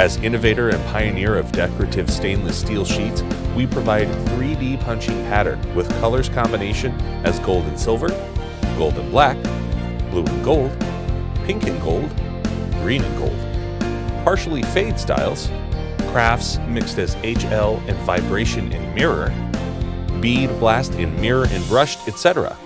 As innovator and pioneer of decorative stainless steel sheets, we provide 3D punching pattern with colors combination as gold and silver, gold and black, blue and gold, pink and gold, green and gold. Partially fade styles, crafts mixed as HL and vibration in mirror, bead blast in mirror and brushed, etc.